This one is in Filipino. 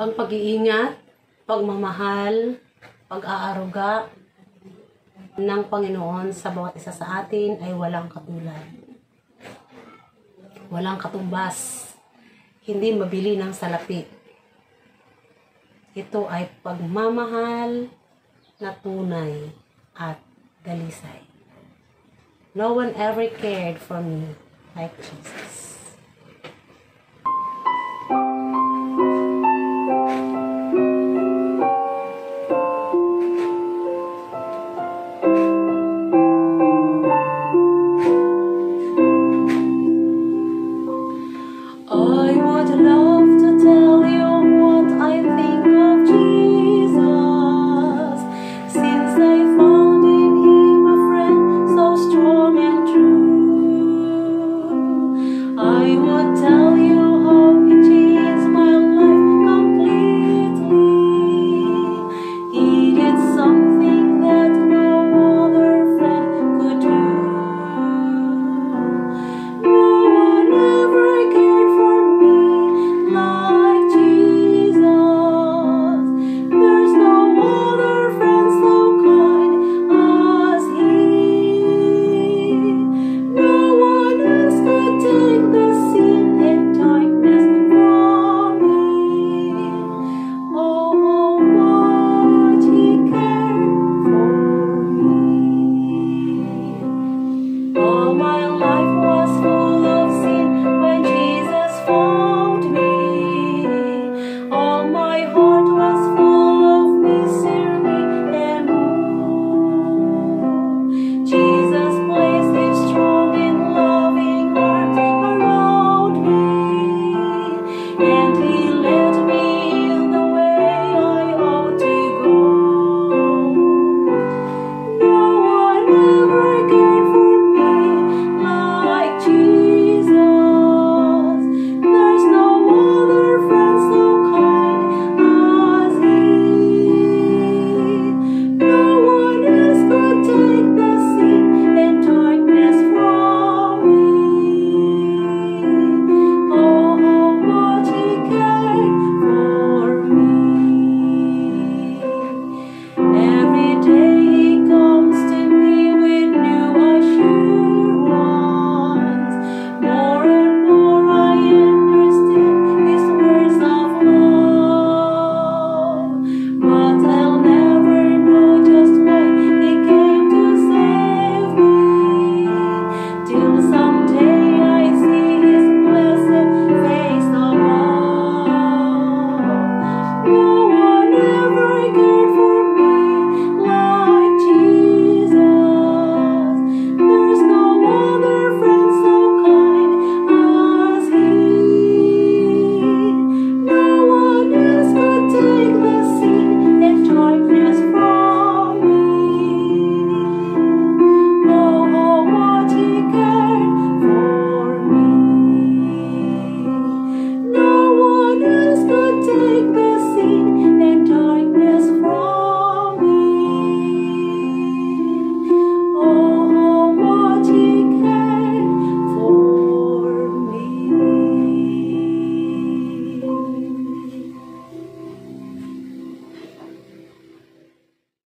Ang pag-iingat, pagmamahal, pag-aaruga ng Panginoon sa bawat isa sa atin ay walang katulad. Walang katumbas. Hindi mabili ng salapi. Ito ay pagmamahal na tunay at dalisay. No one ever cared for me like Jesus.